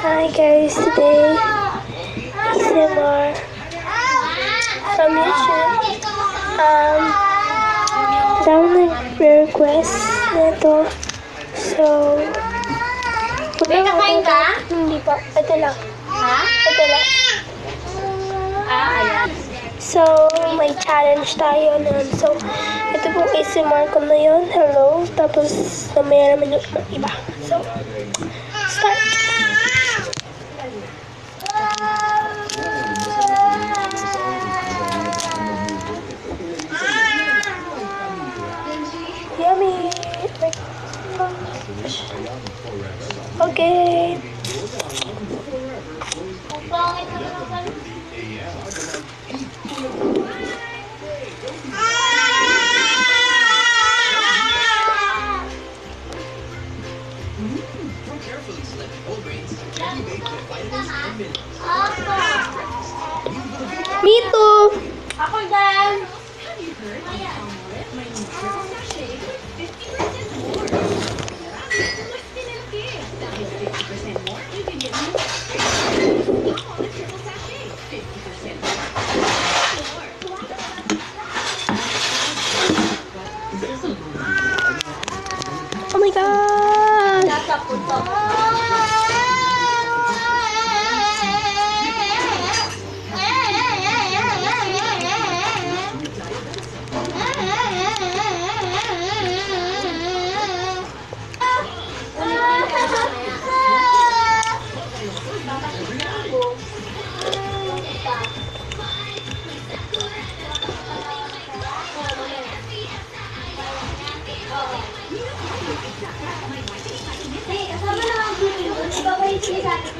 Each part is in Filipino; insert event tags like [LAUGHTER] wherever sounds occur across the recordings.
Hi guys, today ASMR from YouTube. Um, dami nag-request nito. So, May kakain ka? Hindi pa. Ito lang. Ha? Ito lang. Ah, ayan. So, may challenge tayo nun. So, ito pong ASMR ko na yun. Hello. Tapos, mamaya naman yung iba. So, start.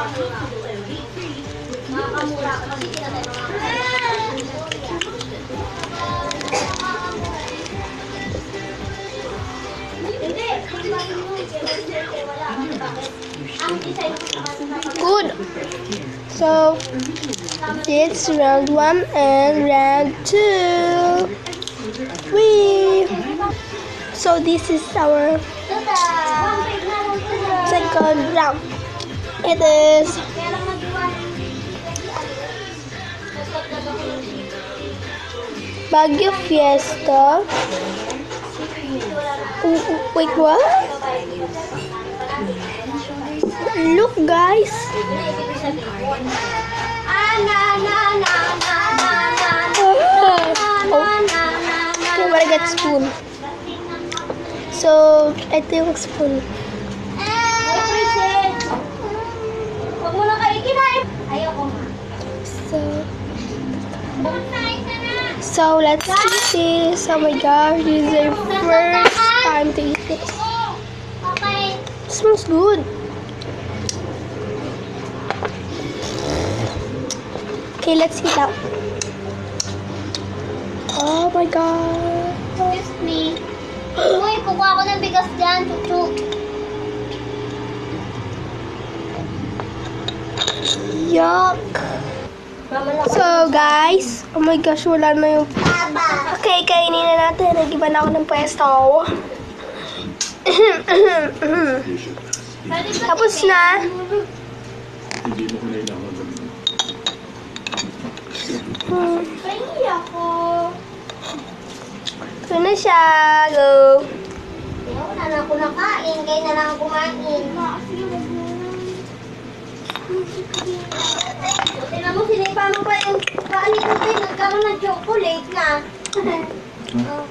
Good. So, it's round one and round two. Wee. So this is our second round. It is Kaya lang nag-iwan. Baguio Fiesta. W- w- Wait, what? Look, guys. Ah, na, na, na, na, na, na, Oh. na, na, na, na. Okay, but I get spoon. So, ito yung spoon. So let's eat this. Oh my gosh, this is our first time to eat this. It smells good. Okay, let's eat out. Oh my god. Excuse me. Uy, kukuha ako ng bigas dyan, chuchu. Yuck. So guys, oh my gosh, wala na yung... Okay, kainin na natin. Nag-iba na ako ng pwesto. [COUGHS] Tapos na. Hmm. Ito na siya. Go. Ayaw na ako nakain. Kayo na lang ang kumain. Tingnan ng chocolate na. [LAUGHS] oh.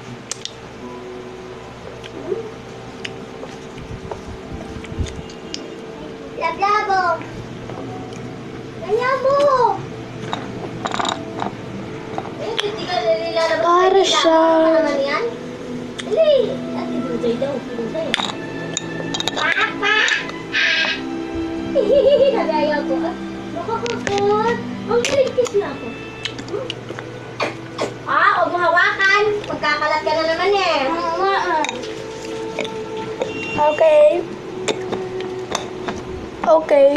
Lablabo. Ganyan mo. Eh, hindi ka nilalabas. Para siya. Ano naman yan? Dali. At pinutay daw. Pinutay. Papa! [LAUGHS] Hihihihi. Nagaya ko. Nakakakot. Oh, Ang kilig-kiss na ako hawakan. Magkakalat ka na naman eh. Okay. Okay.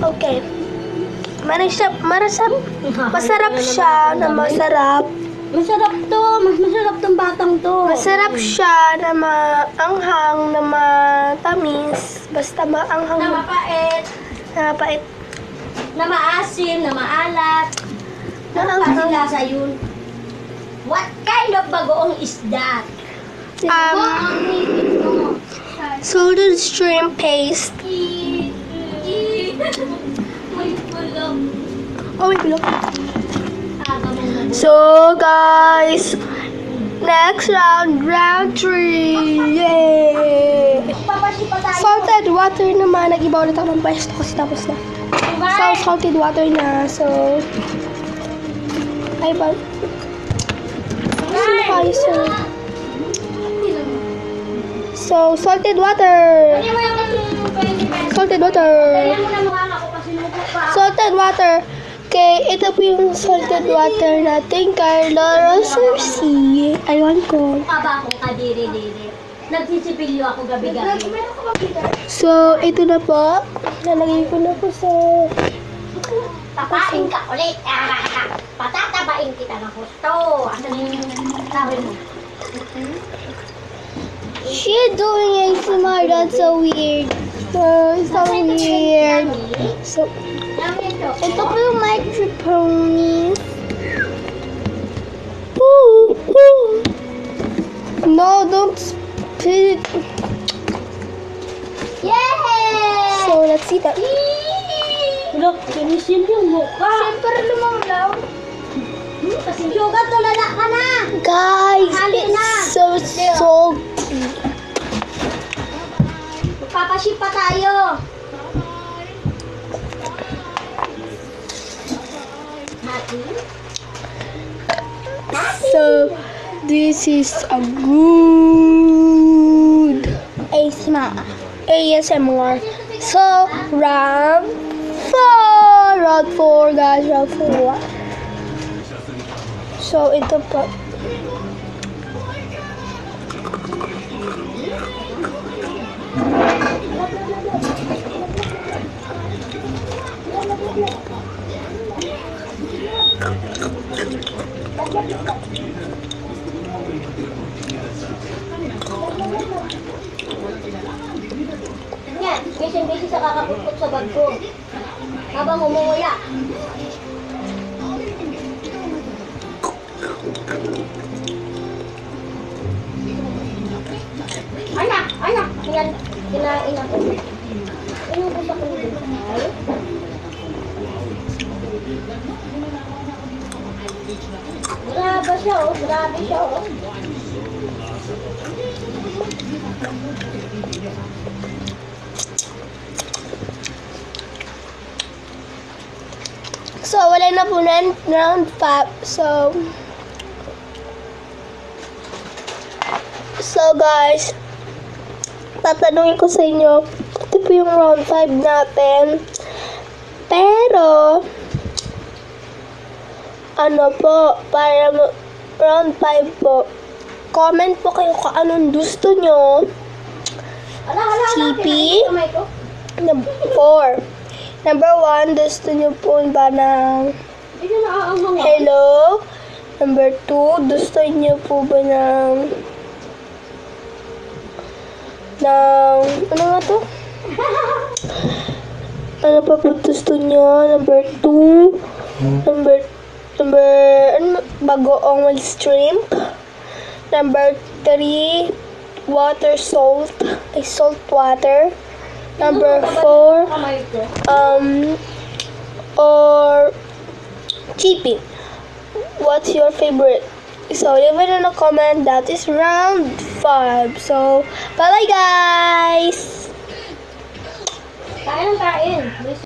Okay. Marasap, marasap, masarap siya na masarap. Masarap to. Mas masarap tong batang to. Masarap siya na maanghang, na matamis. Basta maanghang, Na mapait. na mapait. Na maasim. Na maalat. Kasi lasa yun? What kind of bagoong is that? Um, salted shrimp paste. May. Oh, wait, look. Aga mo na. So, guys, next round, round three. Yay! Salted water naman. Nag-iba ulit ako ng pwesto kasi tapos na. So, salted water na. So, ay ba? Ano kayo? So, salted water. Kaya mo yung kasi yung 20 pesos. Salted water. Salted water. Okay, ito po yung salted water natin kay Laura Cersei. Aywan ko. Aba akong kadiri-diri. Nagsisipilyo ako gabi-gabi. So, ito na po. Nalagay ko na po sa... Tapain ka ulit. Ah, patatabain kita ng gusto. Ano yung sabi mo? She doing ASMR. That's so weird. So, so weird. So, ito po yung microphone. Woo, woo. No, don't spit. Yay! So, let's see that. Look, finisin yung mukha. Siyempre lumanglaw. Hmm, kasi sugat, tulala ka na. Guys, it's so salty. Magpapaship pa tayo. So, this is a good ASMR. ASMR. So, round four. Round four, guys. Round four. So, ito po. Yan, busy-busy sa kakaputput sa bag ko. Habang umumuya. Anak, anak, yan, kinain ako. Inubos ako nito. Ay. Grabe siya, oh. Grabe siya, oh. So, wala na po na round 5. So, so guys, tatanungin ko sa inyo, ito po yung round 5 natin. Pero, ano po, para round 5 po, comment po kayo kung anong gusto nyo. Ala, ala, ala. Ko. Number 4. Number 1, gusto nyo po ba ng. Hello. Number two, gusto niyo po ba ng ng ano nga to? [LAUGHS] Ano pa po gusto niyo? Number two, number number ano bagoong with shrimp. Number three, water salt, ay salt water. Number four, um, or chippy. What's your favorite? So leave it in a comment. That is round five. So bye bye guys.